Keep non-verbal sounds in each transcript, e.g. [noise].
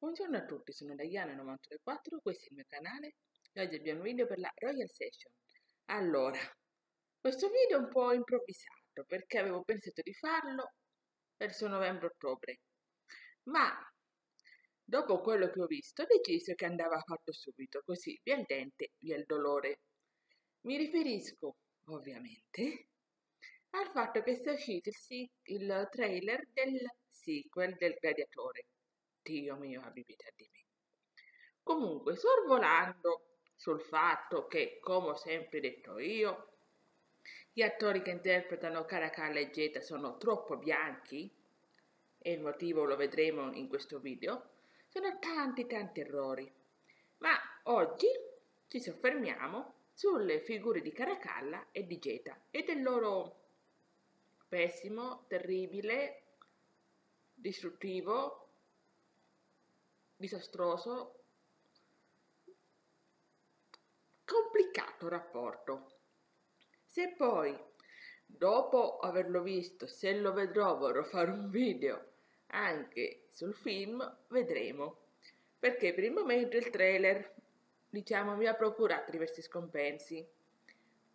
Buongiorno a tutti, sono Diana934, questo è il mio canale e oggi abbiamo un video per la Royal Session. Allora, questo video è un po' improvvisato perché avevo pensato di farlo verso novembre-ottobre, ma dopo quello che ho visto ho deciso che andava fatto subito, così via il dente, via il dolore. Mi riferisco, ovviamente, al fatto che sia uscito il, il trailer del sequel del Gladiatore Dio mio, abbi pietà di me. Comunque, sorvolando sul fatto che, come ho sempre detto io, gli attori che interpretano Caracalla e Geta sono troppo bianchi, e il motivo lo vedremo in questo video, sono tanti tanti errori. Ma oggi ci soffermiamo sulle figure di Caracalla e di Geta e del loro pessimo, terribile, distruttivo disastroso, complicato rapporto. Se poi, dopo averlo visto, se lo vedrò, vorrò fare un video anche sul film, vedremo. Perché per il momento il trailer, diciamo, mi ha procurato diversi scompensi.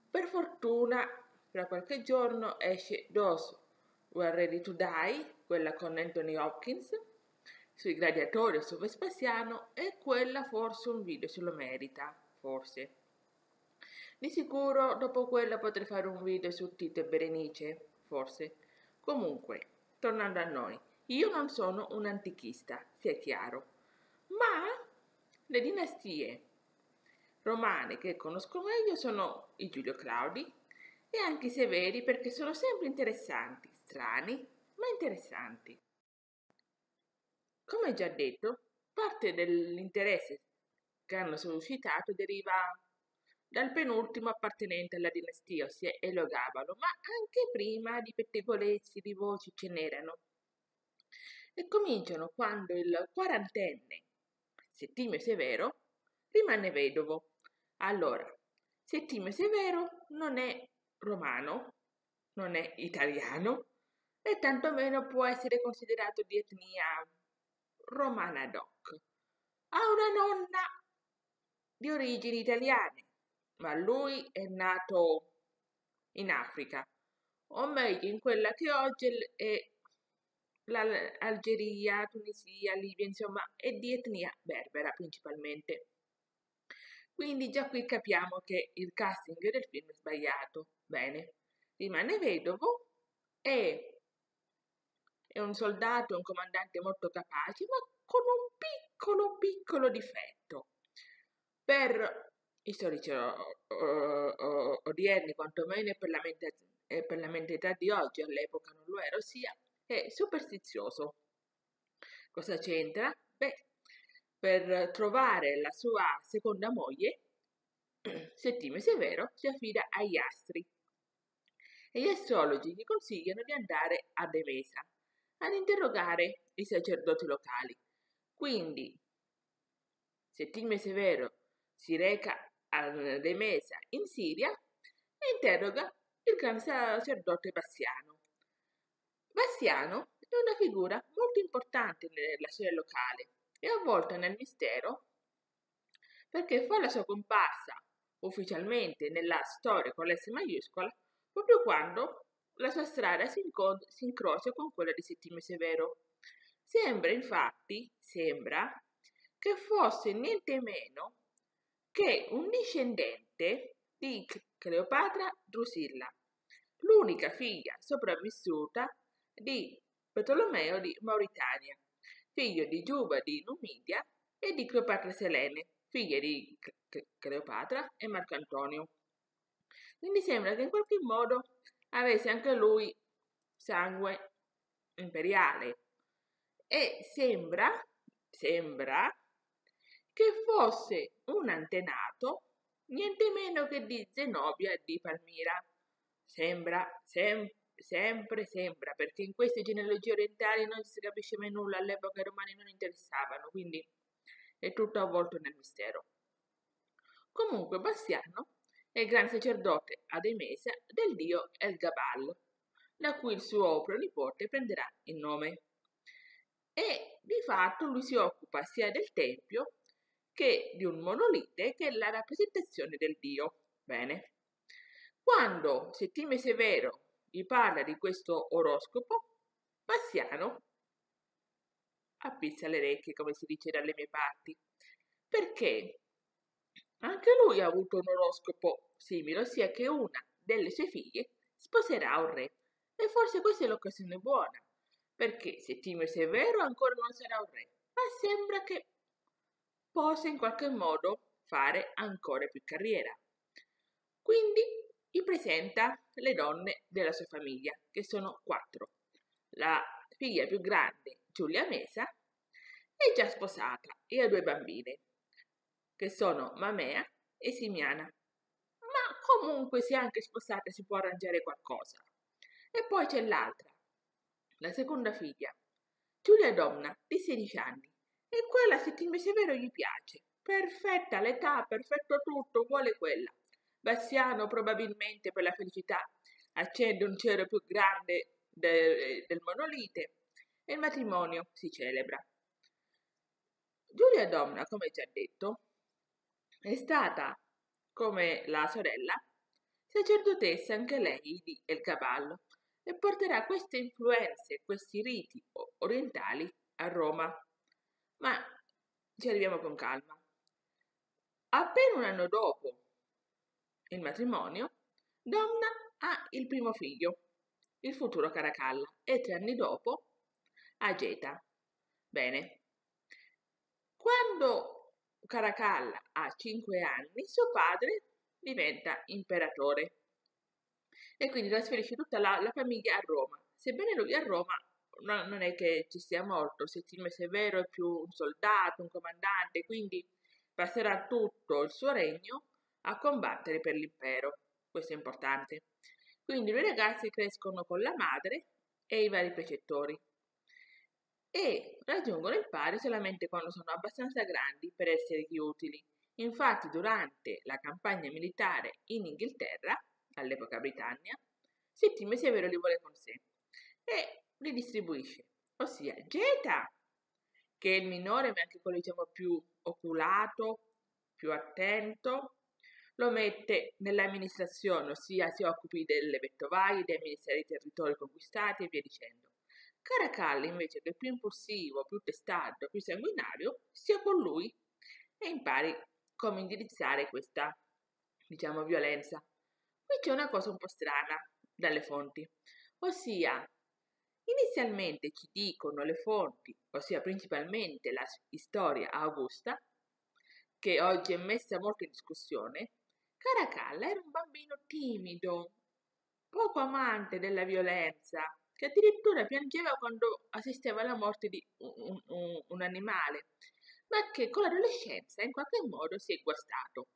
Per fortuna, tra qualche giorno esce Who Are Ready to Die, quella con Anthony Hopkins, sui gladiatori o su Vespasiano e quella forse un video se lo merita, forse. Di sicuro dopo quella potrei fare un video su Tito e Berenice, forse. Comunque, tornando a noi, io non sono un antichista, sia chiaro, ma le dinastie romane che conosco meglio sono i Giulio Claudi e anche i Severi perché sono sempre interessanti, strani, ma interessanti. Come già detto, parte dell'interesse che hanno suscitato deriva dal penultimo appartenente alla dinastia, ossia Elogabalo, ma anche prima di pettegolezzi, di voci ce n'erano. E cominciano quando il quarantenne Settimio Severo rimane vedovo. Allora, Settimio Severo non è romano, non è italiano e tantomeno può essere considerato di etnia Romana Doc. Ha una nonna di origini italiane, ma lui è nato in Africa, o meglio in quella che oggi è l'Algeria, Tunisia, Libia, insomma, è di etnia berbera principalmente. Quindi già qui capiamo che il casting del film è sbagliato. Bene, rimane vedovo e è un soldato, un comandante molto capace, ma con un piccolo, piccolo difetto. Per i storici odierni, quantomeno e per, la e per la mentalità di oggi, all'epoca non lo era, ossia è superstizioso. Cosa c'entra? Beh, per trovare la sua seconda moglie, [clears throat] Settime Severo si affida agli astri e gli astrologi gli consigliano di andare a Devesa ad interrogare i sacerdoti locali. Quindi, Settimio Severo si reca a Demesa in Siria e interroga il gran sacerdote Bassiano. Bassiano è una figura molto importante nella storia locale e avvolta nel mistero perché fa la sua comparsa ufficialmente nella storia con l'S maiuscola proprio quando la sua strada si, incont- si incrocia con quella di Settimio Severo. Sembra infatti, sembra, che fosse niente meno che un discendente di Cleopatra Drusilla, l'unica figlia sopravvissuta di Ptolomeo di Mauritania, figlio di Giuba di Numidia e di Cleopatra Selene, figlia di Cleopatra e Marco Antonio. Quindi sembra che in qualche modo avesse anche lui sangue imperiale e sembra, sembra che fosse un antenato niente meno che di Zenobia di Palmira. Sembra, sem- sempre sembra, perché in queste genealogie orientali non si capisce mai nulla, all'epoca i romani non interessavano, quindi è tutto avvolto nel mistero. Comunque Bastiano è il gran sacerdote Ademesa del dio El Gabal, da cui il suo pronipote prenderà il nome. e di fatto lui si occupa sia del tempio che di un monolite che è la rappresentazione del dio. Bene. Quando Settime Severo gli parla di questo oroscopo, Passiano appizza le orecchie, come si dice dalle mie parti, perché anche lui ha avuto un oroscopo simile, ossia che una delle sue figlie sposerà un re. E forse questa è l'occasione buona, perché se Timio Severo ancora non sarà un re, ma sembra che possa in qualche modo fare ancora più carriera. Quindi gli presenta le donne della sua famiglia, che sono quattro. La figlia più grande, Giulia Mesa, è già sposata e ha due bambine, che sono Mamea e Simiana. Ma comunque, se anche sposata, si può arrangiare qualcosa. E poi c'è l'altra, la seconda figlia, Giulia Domna, di 16 anni. E quella, se ti severo, gli piace. Perfetta l'età, perfetto tutto, vuole quella. Bassiano, probabilmente per la felicità, accende un cielo più grande del, del monolite e il matrimonio si celebra. Giulia Domna, come già detto, è stata, come la sorella, sacerdotessa anche lei di El Cavallo e porterà queste influenze, questi riti orientali a Roma. Ma ci arriviamo con calma. Appena un anno dopo il matrimonio, Domna ha il primo figlio, il futuro Caracalla, e tre anni dopo Ageta. Bene. Quando Caracalla ha cinque anni, suo padre diventa imperatore e quindi trasferisce tutta la, la famiglia a Roma. Sebbene lui a Roma no, non è che ci sia morto, Settime Severo è più un soldato, un comandante, quindi passerà tutto il suo regno a combattere per l'impero. Questo è importante. Quindi i ragazzi crescono con la madre e i vari precettori e raggiungono il padre solamente quando sono abbastanza grandi per essergli utili. Infatti, durante la campagna militare in Inghilterra, all'epoca Britannia, Settime Severo li vuole con sé e li distribuisce, ossia Geta, che è il minore ma anche quello diciamo più oculato, più attento, lo mette nell'amministrazione, ossia si occupi delle vettovaglie, dei ministeri dei territori conquistati e via dicendo. Caracalla invece che più impulsivo, più testardo, più sanguinario, sia con lui e impari come indirizzare questa, diciamo, violenza. Qui c'è una cosa un po' strana dalle fonti, ossia inizialmente ci dicono le fonti, ossia principalmente la storia Augusta, che oggi è messa molto in discussione, Caracalla era un bambino timido, poco amante della violenza, che addirittura piangeva quando assisteva alla morte di un, un, un animale, ma che con l'adolescenza in qualche modo si è guastato.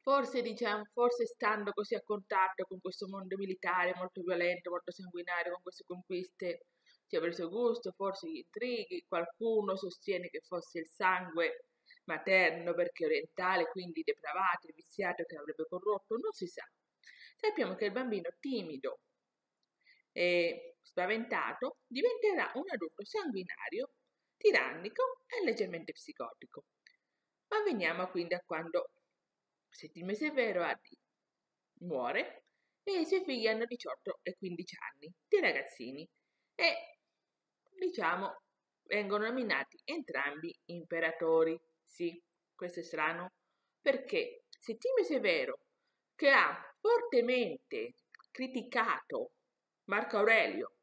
Forse, diciamo, forse stando così a contatto con questo mondo militare molto violento, molto sanguinario, con queste conquiste, si è preso gusto, forse gli intrighi, qualcuno sostiene che fosse il sangue materno perché orientale, quindi depravato, viziato che l'avrebbe corrotto, non si sa. Sappiamo che il bambino timido e spaventato diventerà un adulto sanguinario, tirannico e leggermente psicotico. Ma veniamo quindi a quando Settime Severo Addi muore e i suoi figli hanno 18 e 15 anni, dei ragazzini, e diciamo vengono nominati entrambi imperatori. Sì, questo è strano, perché Settime Severo, che ha fortemente criticato Marco Aurelio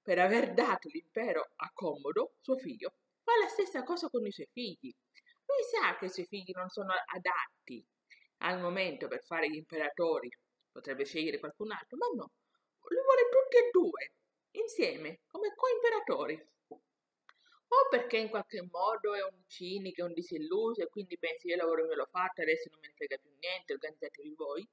per aver dato l'impero a Commodo, suo figlio, fa la stessa cosa con i suoi figli. Lui sa che i suoi figli non sono adatti al momento per fare gli imperatori, potrebbe scegliere qualcun altro, ma no, li vuole tutti e due, insieme, come co-imperatori. O perché in qualche modo è un cinico, è un disilluso e quindi pensi io lavoro me l'ho fatto, adesso non me ne frega più niente, organizzatevi voi,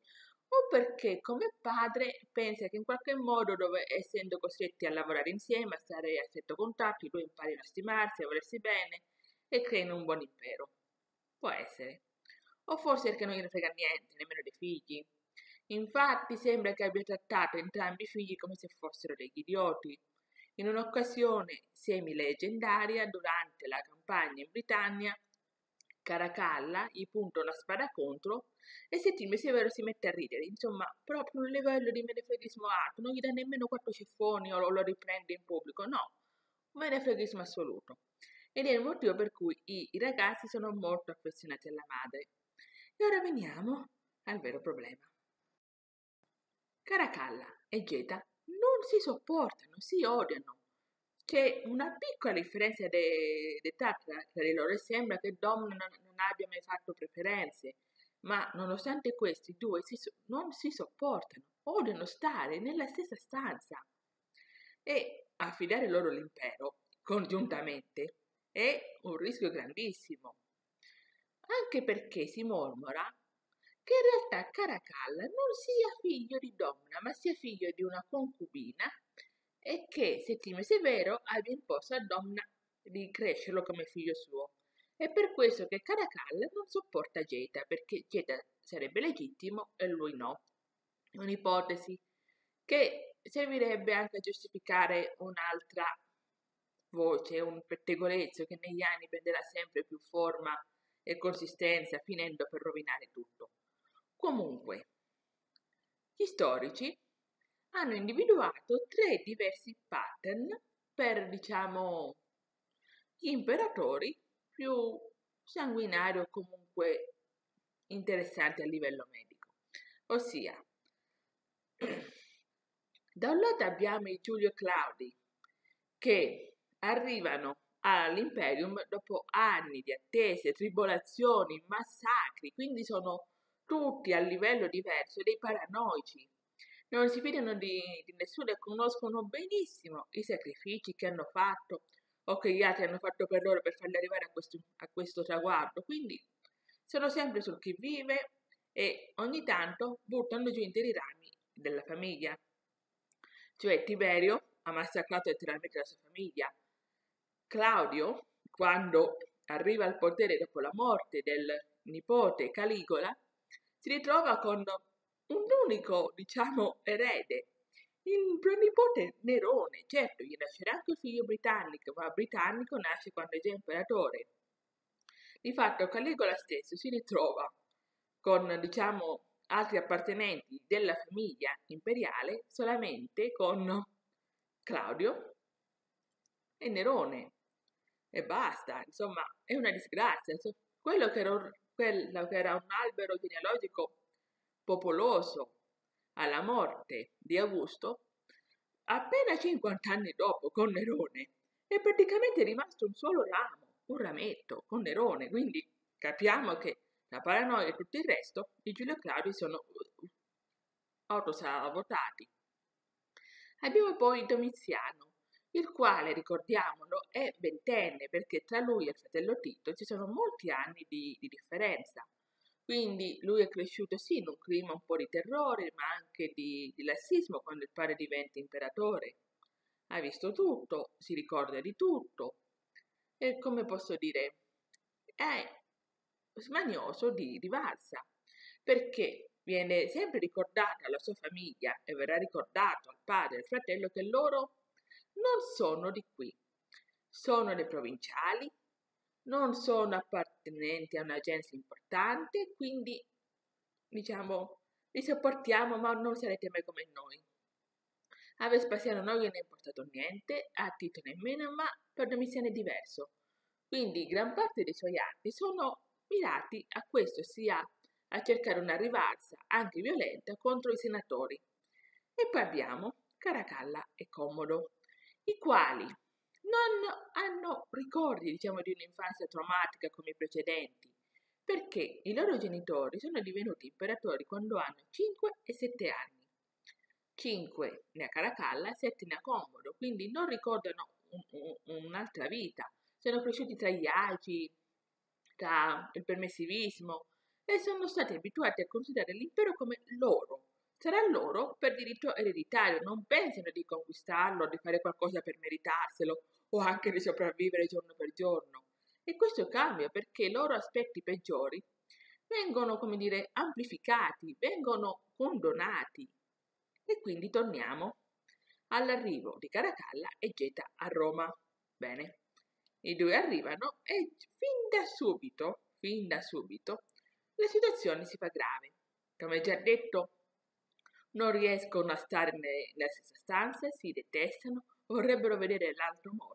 o perché come padre pensa che in qualche modo, dove, essendo costretti a lavorare insieme, a stare a stretto contatto, i due imparino a stimarsi, a volersi bene e creino un buon impero. Può essere o forse perché non gliene frega niente, nemmeno dei figli. Infatti sembra che abbia trattato entrambi i figli come se fossero degli idioti. in un'occasione semi-leggendaria durante la campagna in Britannia, Caracalla gli punta una spada contro e Settimio Severo si mette a ridere, insomma, proprio un livello di menefreghismo alto, non gli dà nemmeno quattro ceffoni o lo riprende in pubblico, no, un menefreghismo assoluto. Ed è il motivo per cui i, i ragazzi sono molto affezionati alla madre. E ora veniamo al vero problema. Caracalla e Geta non si sopportano, si odiano. C'è una piccola differenza d'età tra, tra di loro e sembra che Dom non, non, abbia mai fatto preferenze, ma nonostante questo i due si, non si sopportano, odiano stare nella stessa stanza. E affidare loro l'impero congiuntamente è un rischio grandissimo, anche perché si mormora che in realtà Caracalla non sia figlio di Domna, ma sia figlio di una concubina e che Settimio Severo abbia imposto a Domna di crescerlo come figlio suo. È per questo che Caracalla non sopporta Geta, perché Geta sarebbe legittimo e lui no. Un'ipotesi che servirebbe anche a giustificare un'altra voce, un pettegolezzo che negli anni prenderà sempre più forma e consistenza, finendo per rovinare tutto. Comunque, gli storici hanno individuato tre diversi pattern per, diciamo, gli imperatori più sanguinari o comunque interessanti a livello medico. Ossia, [clears throat] da un lato abbiamo i Giulio Claudi che arrivano all'imperium dopo anni di attese, tribolazioni, massacri, quindi sono tutti a livello diverso, dei paranoici. Non si fidano di, di nessuno e conoscono benissimo i sacrifici che hanno fatto o che gli altri hanno fatto per loro per farli arrivare a questo, a questo traguardo. Quindi sono sempre sul chi vive e ogni tanto buttano giù interi rami della famiglia. Cioè Tiberio ha massacrato letteralmente la sua famiglia. Claudio, quando arriva al potere dopo la morte del nipote Caligola, si ritrova con unico, diciamo, erede, il pronipote Nerone. Certo, gli nascerà anche il figlio britannico, ma britannico nasce quando è già imperatore. Di fatto Caligola stesso si ritrova con, diciamo, altri appartenenti della famiglia imperiale solamente con Claudio e Nerone. E basta, insomma, è una disgrazia. Quello che era quello che era un albero genealogico popoloso alla morte di Augusto, appena 50 anni dopo con Nerone è praticamente rimasto un solo ramo, un rametto con Nerone, quindi capiamo che la paranoia e tutto il resto i Giulio Claudi sono autosavotati. Abbiamo poi Domiziano, il quale, ricordiamolo, è ventenne perché tra lui e il fratello Tito ci sono molti anni di, di differenza. Quindi lui è cresciuto sì in un clima un po' di terrore, ma anche di, di lassismo quando il padre diventa imperatore. Ha visto tutto, si ricorda di tutto e come posso dire, è smanioso di rivalsa perché viene sempre ricordato alla sua famiglia e verrà ricordato al padre e al fratello che loro non sono di qui. Sono dei provinciali, non sono appartenenti a un'agenzia importante, quindi diciamo li sopportiamo ma non sarete mai come noi. A Vespasiano non gliene è importato niente, a Tito nemmeno, ma per Domitiano è diverso. Quindi gran parte dei suoi atti sono mirati a questo, sia a cercare una rivalsa, anche violenta, contro i senatori. E poi abbiamo Caracalla e Commodo i quali non hanno ricordi, diciamo, di un'infanzia traumatica come i precedenti, perché i loro genitori sono divenuti imperatori quando hanno 5 e 7 anni. 5 ne ha Caracalla, 7 ne ha Commodo, quindi non ricordano un, un, un'altra vita. Sono cresciuti tra gli agi, tra il permissivismo e sono stati abituati a considerare l'impero come loro, sarà loro per diritto ereditario, non pensano di conquistarlo, di fare qualcosa per meritarselo o anche di sopravvivere giorno per giorno. E questo cambia perché i loro aspetti peggiori vengono, come dire, amplificati, vengono condonati. E quindi torniamo all'arrivo di Caracalla e Geta a Roma. Bene, i due arrivano e fin da subito, fin da subito, la situazione si fa grave. Come già detto, non riescono a stare nella stessa stanza, si detestano, vorrebbero vedere l'altro morto,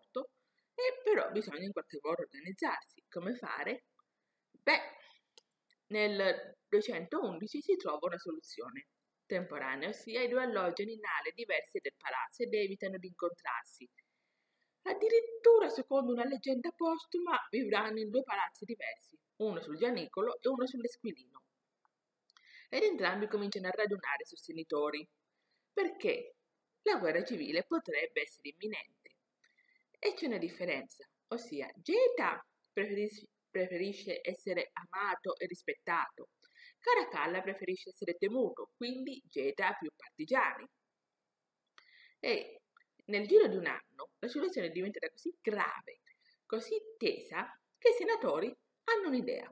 bisogna in qualche modo organizzarsi. Come fare? Beh, nel 211 si trova una soluzione temporanea, ossia i due alloggiano in aree diverse del palazzo ed evitano di incontrarsi. Addirittura, secondo una leggenda postuma, vivranno in due palazzi diversi, uno sul Gianicolo e uno sull'Esquilino. Ed entrambi cominciano a radunare sostenitori, perché la guerra civile potrebbe essere imminente. E c'è una differenza, ossia Geta preferisce, preferisce essere amato e rispettato, Caracalla preferisce essere temuto, quindi Geta ha più partigiani. E nel giro di un anno la situazione è diventata così grave, così tesa, che i senatori hanno un'idea.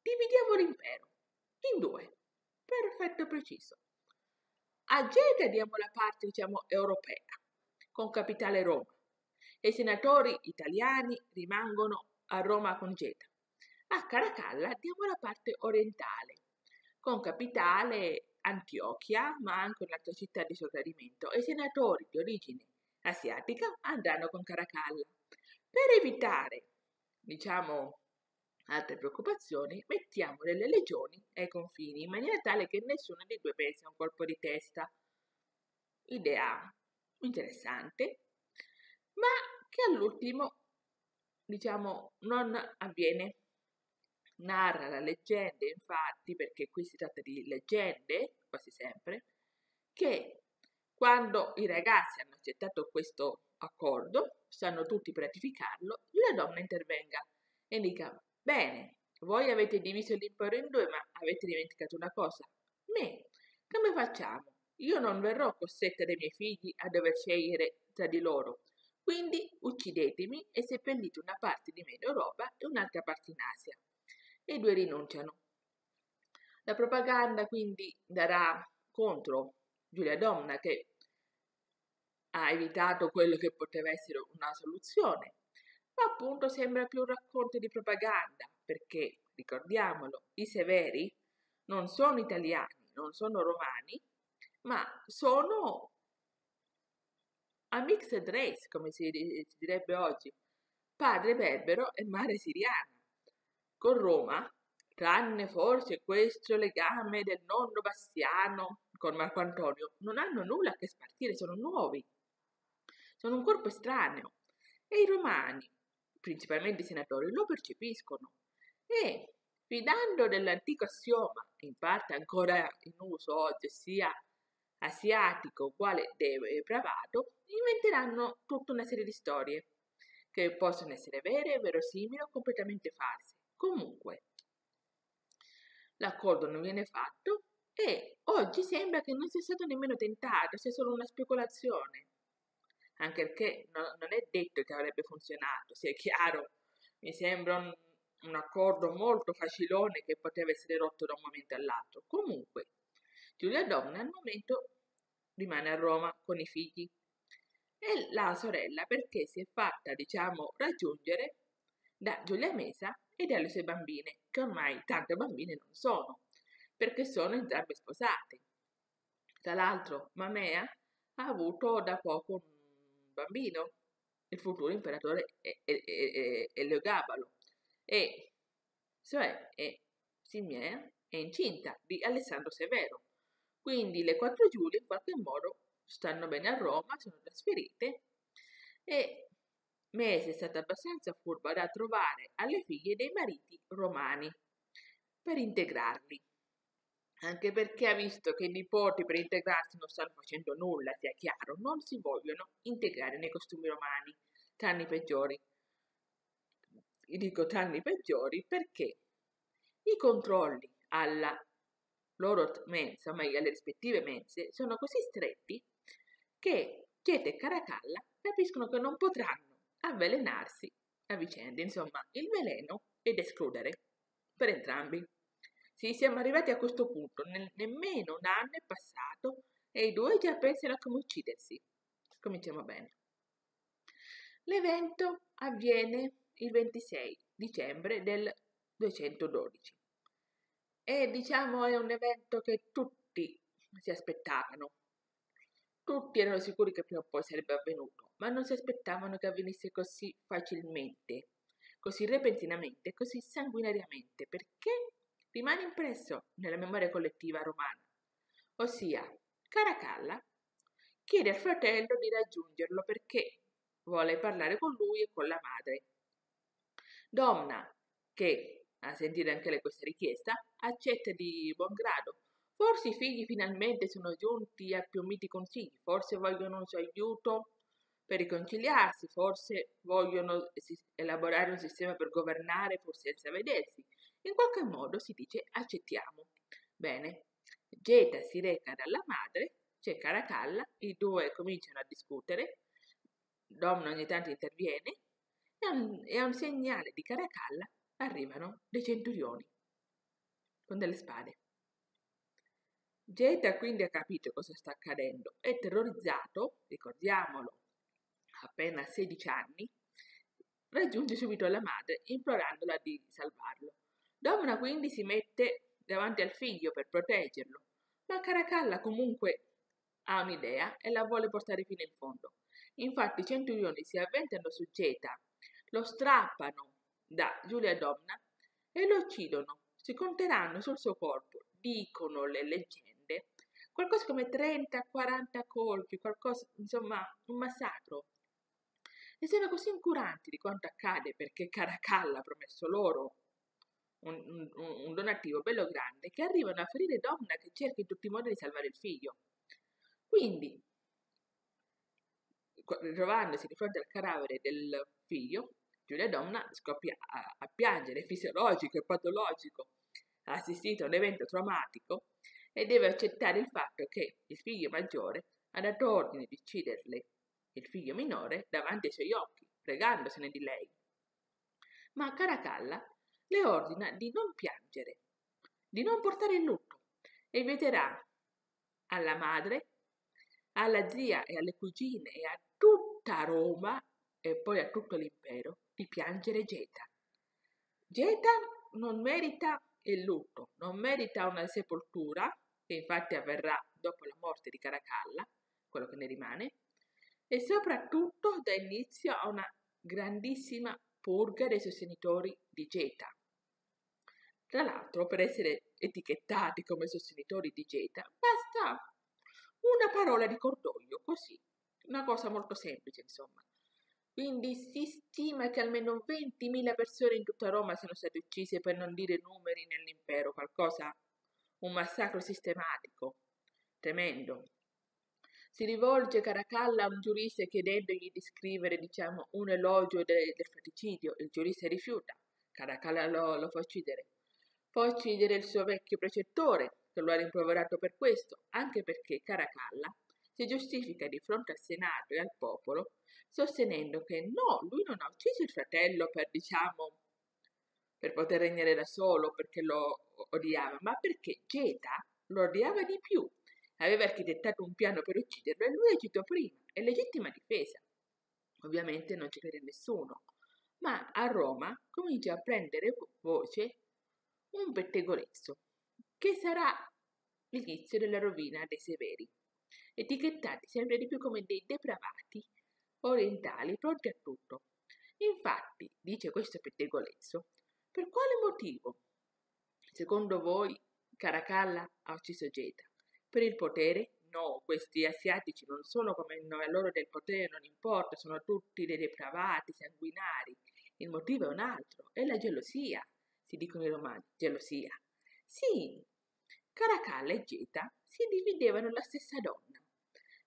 Dividiamo l'impero in due. Perfetto e preciso. A Geta diamo la parte, diciamo, europea, con capitale Roma, e i senatori italiani rimangono a Roma con Geta. A Caracalla diamo la parte orientale, con capitale Antiochia, ma anche un'altra città di suo gradimento, e i senatori di origine asiatica andranno con Caracalla. Per evitare, diciamo, altre preoccupazioni, mettiamo delle legioni ai confini in maniera tale che nessuno dei due pensi a un colpo di testa. Idea interessante, ma che all'ultimo, diciamo, non avviene. Narra la leggenda, infatti, perché qui si tratta di leggende, quasi sempre, che quando i ragazzi hanno accettato questo accordo, stanno tutti per ratificarlo, la donna intervenga e dica, bene, voi avete diviso l'impero in due, ma avete dimenticato una cosa. Me, come facciamo? Io non verrò costretta dai miei figli a dover scegliere tra di loro. Quindi uccidetemi e seppellite una parte di me in Europa e un'altra parte in Asia. E i due rinunciano. La propaganda quindi darà contro Giulia Domna che ha evitato quello che poteva essere una soluzione, ma appunto sembra più un racconto di propaganda, perché, ricordiamolo, i severi non sono italiani, non sono romani, ma sono a mixed race, come si, direbbe oggi, padre berbero e madre siriana. Con Roma, tranne forse questo legame del nonno Bastiano con Marco Antonio, non hanno nulla a che spartire, sono nuovi, sono un corpo estraneo. E i romani, principalmente i senatori, lo percepiscono. E, fidando dell'antico assioma, in parte ancora in uso oggi, sia asiatico uguale depravato, inventeranno tutta una serie di storie che possono essere vere, verosimili o completamente false. Comunque, l'accordo non viene fatto e oggi sembra che non sia stato nemmeno tentato, sia solo una speculazione. Anche perché no, non è detto che avrebbe funzionato, sia chiaro, mi sembra un, un accordo molto facilone che poteva essere rotto da un momento all'altro. Comunque, Giulia Donna al momento rimane a Roma con i figli. E la sorella perché si è fatta, diciamo, raggiungere da Giulia Mesa e dalle sue bambine, che ormai tante bambine non sono, perché sono entrambe sposate. Tra l'altro, Mamea ha avuto da poco un bambino, il futuro imperatore Eleogabalo, e cioè è, Simea è incinta di Alessandro Severo, quindi le quattro Giulie in qualche modo stanno bene a Roma, sono trasferite e Mese è stata abbastanza furba da trovare alle figlie dei mariti romani per integrarli. Anche perché ha visto che i nipoti per integrarsi non stanno facendo nulla, sia chiaro, non si vogliono integrare nei costumi romani, tranne i peggiori. Dico tranne i peggiori perché i controlli alla loro mensa, ma alle rispettive mense, sono così stretti che Gete e Caracalla capiscono che non potranno avvelenarsi a vicenda, insomma, il veleno ed escludere per entrambi. Sì, siamo arrivati a questo punto, ne- nemmeno un anno è passato e i due già pensano a come uccidersi. Cominciamo bene. L'evento avviene il 26 dicembre del 212 e diciamo è un evento che tutti si aspettavano. Tutti erano sicuri che prima o poi sarebbe avvenuto, ma non si aspettavano che avvenisse così facilmente, così repentinamente, così sanguinariamente, perché rimane impresso nella memoria collettiva romana. Ossia, Caracalla chiede al fratello di raggiungerlo perché vuole parlare con lui e con la madre. Domna, che a sentire anche lei questa richiesta, accetta di buon grado. Forse i figli finalmente sono giunti a più miti consigli, forse vogliono un suo aiuto per riconciliarsi, forse vogliono elaborare un sistema per governare pur senza vedersi. In qualche modo si dice accettiamo. Bene, Geta si reca dalla madre, c'è Caracalla, i due cominciano a discutere, Domna ogni tanto interviene e a un, e un segnale di Caracalla arrivano dei centurioni con delle spade. Geta quindi ha capito cosa sta accadendo e terrorizzato, ricordiamolo, appena 16 anni, raggiunge subito la madre implorandola di salvarlo. Domna quindi si mette davanti al figlio per proteggerlo, ma Caracalla comunque ha un'idea e la vuole portare fino in fondo. Infatti i centurioni si avventano su Geta, lo strappano da Giulia Domna e lo uccidono. Si conteranno sul suo corpo, dicono le leggende, qualcosa come 30-40 colpi, qualcosa, insomma, un massacro. E sono così incuranti di quanto accade perché Caracalla ha promesso loro un, un, un, donativo bello grande che arrivano a ferire Domna che cerca in tutti i modi di salvare il figlio. Quindi, ritrovandosi di fronte al cadavere del figlio, Giulia Domna scoppia a, a piangere, fisiologico e patologico, ha assistito a un evento traumatico e deve accettare il fatto che il figlio maggiore ha dato ordine di ucciderle il figlio minore davanti ai suoi occhi, pregandosene di lei. Ma Caracalla le ordina di non piangere, di non portare il lutto e vieterà alla madre, alla zia e alle cugine e a tutta Roma e poi a tutto l'impero di piangere Geta. Geta non merita il lutto, non merita una sepoltura, che infatti avverrà dopo la morte di Caracalla, quello che ne rimane, e soprattutto dà inizio a una grandissima purga dei sostenitori di Geta. Tra l'altro, per essere etichettati come sostenitori di Geta, basta una parola di cordoglio, così, una cosa molto semplice, insomma. Quindi si stima che almeno 20.000 persone in tutta Roma siano state uccise, per non dire numeri, nell'impero, qualcosa, un massacro sistematico, tremendo. Si rivolge Caracalla a un giurista chiedendogli di scrivere, diciamo, un elogio de- del fraticidio. Il giurista rifiuta. Caracalla lo, lo fa uccidere. Fa uccidere il suo vecchio precettore, che lo ha rimproverato per questo, anche perché Caracalla si giustifica di fronte al Senato e al popolo, sostenendo che no, lui non ha ucciso il fratello per, diciamo, per poter regnare da solo, perché lo odiava, ma perché Geta lo odiava di più. Aveva architettato un piano per ucciderlo e lui è agito prima, è legittima difesa. Ovviamente non ci crede nessuno, ma a Roma comincia a prendere voce un pettegolezzo, che sarà l'inizio della rovina dei severi, etichettati sempre di più come dei depravati orientali pronti a tutto. Infatti, dice questo pettegolezzo, per quale motivo, secondo voi, Caracalla ha ucciso Geta? Per il potere? No, questi asiatici non sono come noi, a loro del potere non importa, sono tutti dei depravati, sanguinari. Il motivo è un altro, è la gelosia, si dicono i romani, gelosia. Sì, Caracalla e Geta si dividevano la stessa donna,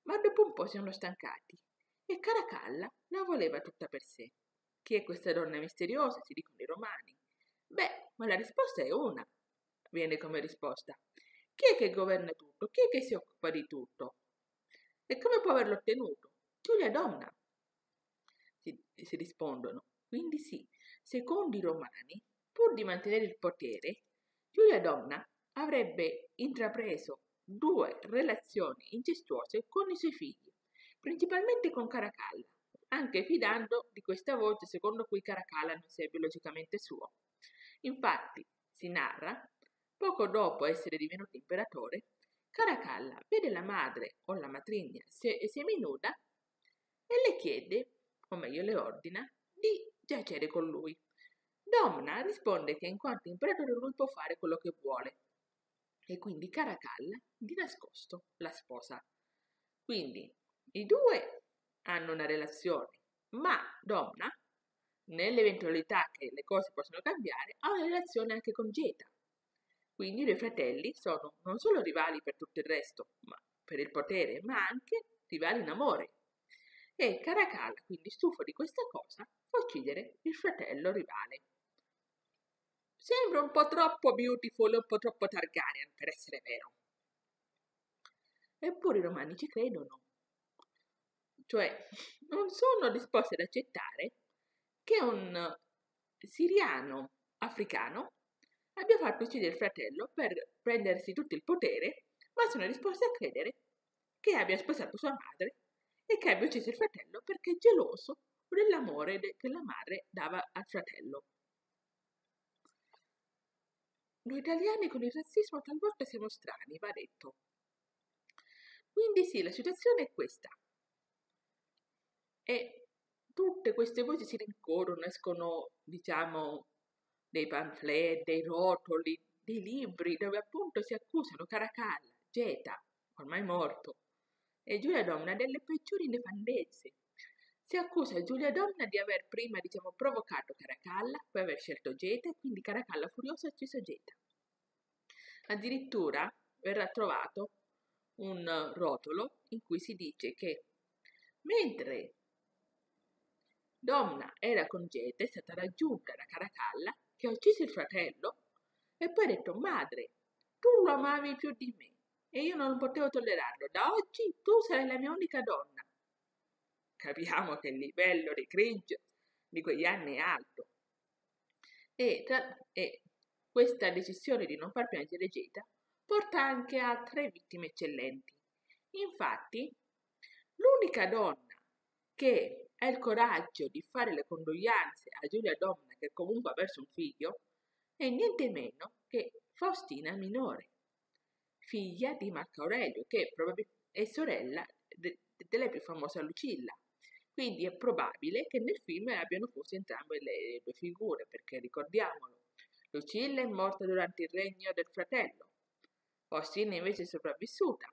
ma dopo un po' si sono stancati e Caracalla la voleva tutta per sé. Chi è questa donna misteriosa? si dicono i romani. Beh, ma la risposta è una, viene come risposta. Chi è che governa tutto? Chi è che si occupa di tutto? E come può averlo ottenuto? Giulia Donna. Si, si rispondono. Quindi sì, secondo i romani, pur di mantenere il potere, Giulia Donna avrebbe intrapreso due relazioni incestuose con i suoi figli, principalmente con Caracalla, anche fidando di questa voce secondo cui Caracalla non sia biologicamente suo. Infatti, si narra, poco dopo essere divenuto imperatore, Caracalla vede la madre o la matrigna se- seminuda e le chiede, o meglio le ordina, di giacere con lui. Domna risponde che in quanto imperatore lui può fare quello che vuole e quindi Caracalla di nascosto la sposa. Quindi i due hanno una relazione, ma Domna, nell'eventualità che le cose possano cambiare, ha una relazione anche con Geta. Quindi i due fratelli sono non solo rivali per tutto il resto, ma per il potere, ma anche rivali in amore. E Caracalla, quindi stufo di questa cosa, fa uccidere il fratello rivale. Sembra un po' troppo beautiful, un po' troppo Targaryen per essere vero. Eppure i romani ci credono. Cioè, non sono disposti ad accettare che un siriano africano abbia fatto uccidere il fratello per prendersi tutto il potere, ma sono disposti a credere che abbia sposato sua madre e che abbia ucciso il fratello perché è geloso dell'amore che la madre dava al fratello. Noi italiani con il razzismo talvolta siamo strani, va detto. Quindi sì, la situazione è questa. E tutte queste voci si rincorrono, escono, diciamo, dei pamphlet, dei rotoli, dei libri dove appunto si accusano Caracalla, Geta, ormai morto, e Giulia Domna delle peggiori nefandezze. Si accusa Giulia Domna di aver prima, diciamo, provocato Caracalla, poi aver scelto Geta e quindi Caracalla furioso ha ucciso Geta. Addirittura verrà trovato un rotolo in cui si dice che mentre Domna era con Geta è stata raggiunta da Caracalla che ha ucciso il fratello e poi ha detto madre, tu lo amavi più di me e io non potevo tollerarlo. Da oggi tu sarai la mia unica donna. Capiamo che il livello di cringe di quegli anni è alto. E, tra, e questa decisione di non far piangere Geta porta anche a tre vittime eccellenti. Infatti, l'unica donna che ha il coraggio di fare le condoglianze a Giulia Domna, che comunque ha perso un figlio, è niente meno che Faustina Minore, figlia di Marco Aurelio, che è sorella de- della più famosa Lucilla. Quindi è probabile che nel film abbiano fuso entrambe le due figure, perché ricordiamolo, Lucilla è morta durante il regno del fratello, Faustina invece è sopravvissuta.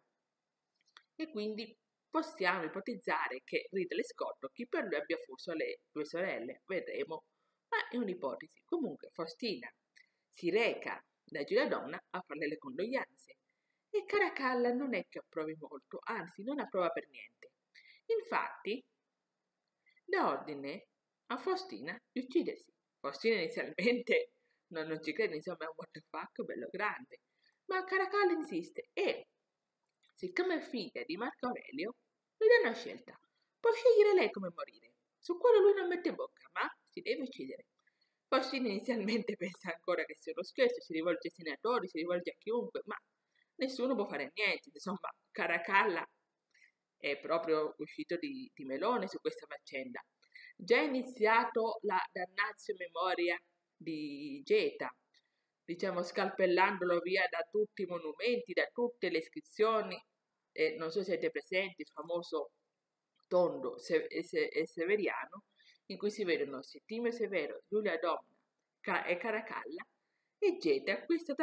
E quindi possiamo ipotizzare che Ridley Scott chi per lui abbia fuso le due sorelle, vedremo, ma è un'ipotesi. Comunque Faustina si reca da Giulia a farle le condoglianze e Caracalla non è che approvi molto, anzi non approva per niente. Infatti, dà ordine a Faustina di uccidersi. Faustina inizialmente [laughs] non, non ci crede, insomma è un what the fuck bello grande, ma Caracalla insiste e, siccome è figlia di Marco Aurelio, gli dà una scelta. Può scegliere lei come morire, su quello lui non mette bocca, ma si deve uccidere. Faustina inizialmente [laughs] pensa ancora che sia uno scherzo, si rivolge ai senatori, si rivolge a chiunque, ma nessuno può fare niente. Insomma, Caracalla è proprio uscito di, di melone su questa faccenda. Già iniziato la dannazio memoria di Geta, diciamo scalpellandolo via da tutti i monumenti, da tutte le iscrizioni. E non so se siete presenti il famoso tondo se- se- severiano, in cui si vedono Settimio Severo, Giulia Domna Ca- e Caracalla, e Geta a cui è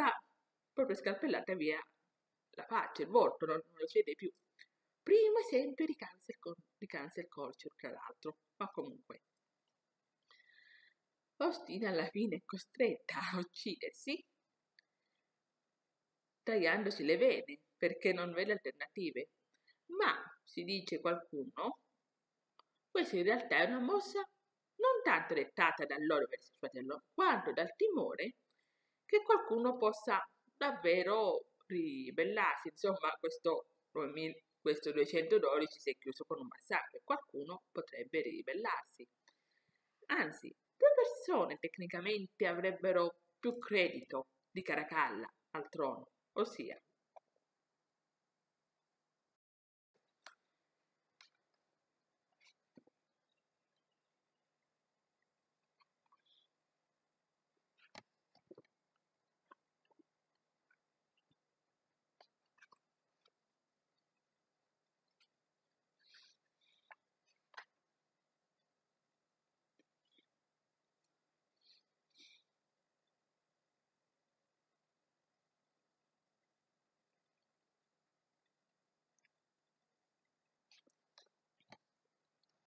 proprio scalpellata via la faccia, il volto, non, non lo si vede più. Primo esempio di cancel, di cancel culture, tra l'altro, ma comunque. Faustina alla fine è costretta a uccidersi tagliandosi le vene perché non vede alternative. Ma, si dice qualcuno, questa in realtà è una mossa non tanto dettata dall'oro verso il fratello, quanto dal timore che qualcuno possa davvero ribellarsi. Insomma, questo, questo 212 si è chiuso con un massacro e qualcuno potrebbe ribellarsi. Anzi, due persone tecnicamente avrebbero più credito di Caracalla al trono, ossia